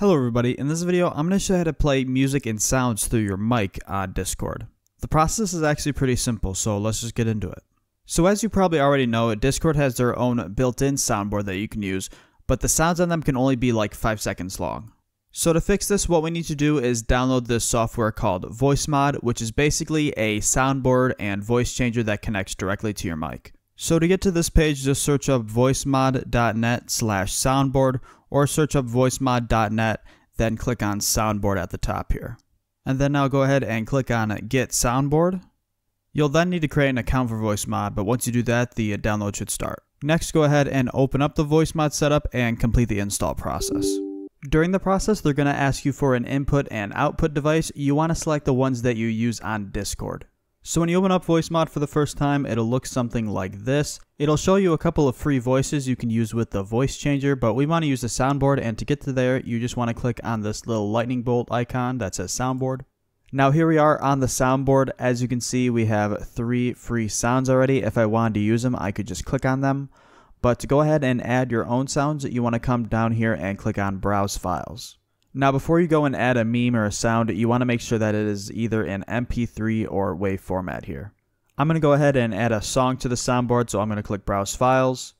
Hello everybody, in this video I'm going to show you how to play music and sounds through your mic on Discord. The process is actually pretty simple, so let's just get into it. So as you probably already know, Discord has their own built-in soundboard that you can use, but the sounds on them can only be like 5 seconds long. So to fix this, what we need to do is download this software called VoiceMod, which is basically a soundboard and voice changer that connects directly to your mic. So to get to this page, just search up voicemod.net slash soundboard or search up voicemod.net, then click on soundboard at the top here. And then now go ahead and click on get soundboard. You'll then need to create an account for VoiceMod, but once you do that, the download should start. Next, go ahead and open up the VoiceMod setup and complete the install process. During the process, they're going to ask you for an input and output device. You want to select the ones that you use on Discord. So when you open up VoiceMod for the first time, it'll look something like this. It'll show you a couple of free voices you can use with the voice changer, but we want to use the soundboard, and to get to there, you just want to click on this little lightning bolt icon that says soundboard. Now here we are on the soundboard. As you can see, we have three free sounds already. If I wanted to use them, I could just click on them. But to go ahead and add your own sounds, you want to come down here and click on Browse Files. Now before you go and add a meme or a sound, you want to make sure that it is either in MP3 or WAV format here. I'm going to go ahead and add a song to the soundboard, so I'm going to click Browse Files,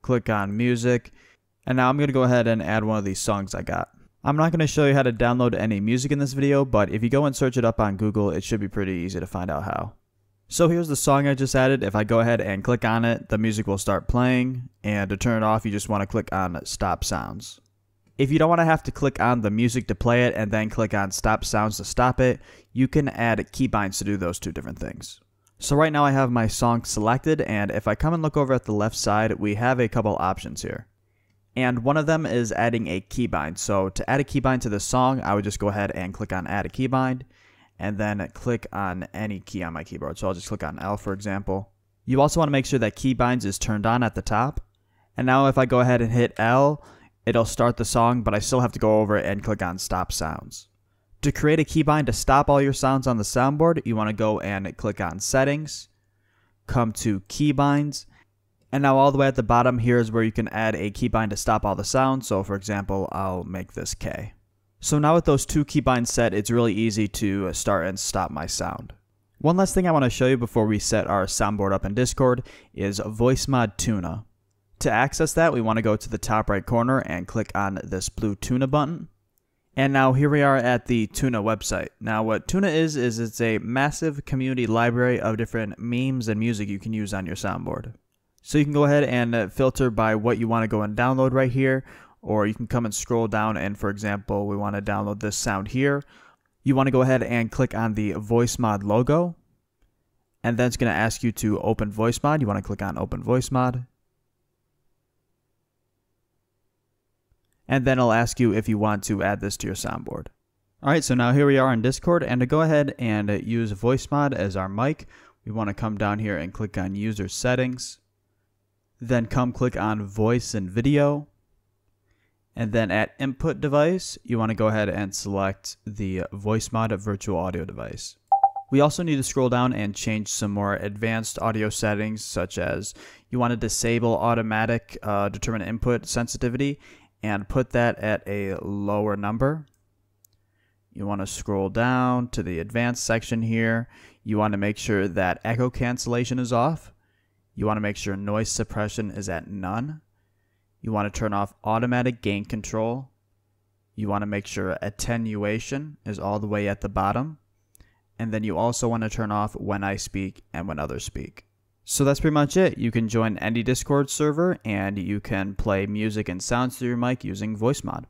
click on Music, and now I'm going to go ahead and add one of these songs I got. I'm not going to show you how to download any music in this video, but if you go and search it up on Google, it should be pretty easy to find out how. So here's the song I just added. If I go ahead and click on it, the music will start playing. And to turn it off, you just want to click on Stop Sounds. If you don't want to have to click on the music to play it and then click on Stop Sounds to stop it, you can add keybinds to do those two different things. So right now I have my song selected and if I come and look over at the left side, we have a couple options here. And one of them is adding a keybind. So to add a keybind to the song, I would just go ahead and click on Add a Keybind and then click on any key on my keyboard. So I'll just click on L for example. You also want to make sure that keybinds is turned on at the top. And now if I go ahead and hit L, it'll start the song, but I still have to go over and click on Stop Sounds. To create a keybind to stop all your sounds on the soundboard, you want to go and click on Settings, come to Keybinds, and now all the way at the bottom here is where you can add a keybind to stop all the sounds. So for example, I'll make this K. So now with those two keybinds set, it's really easy to start and stop my sound. One last thing I want to show you before we set our soundboard up in Discord is VoiceMod Tuna. To access that, we want to go to the top right corner and click on this blue Tuna button. And now here we are at the Tuna website. Now what Tuna is, is it's a massive community library of different memes and music you can use on your soundboard. So you can go ahead and uh, filter by what you want to go and download right here, or you can come and scroll down and for example we want to download this sound here you want to go ahead and click on the VoiceMod logo and then it's going to ask you to open VoiceMod you want to click on open VoiceMod and then it'll ask you if you want to add this to your soundboard alright so now here we are in discord and to go ahead and use VoiceMod as our mic we want to come down here and click on user settings then come click on voice and video and then at input device, you want to go ahead and select the VoiceMod virtual audio device. We also need to scroll down and change some more advanced audio settings, such as you want to disable automatic uh, input sensitivity and put that at a lower number. You want to scroll down to the advanced section here. You want to make sure that echo cancellation is off. You want to make sure noise suppression is at none. You want to turn off automatic gain control. You want to make sure attenuation is all the way at the bottom. And then you also want to turn off when I speak and when others speak. So that's pretty much it. You can join any Discord server and you can play music and sounds through your mic using VoiceMod.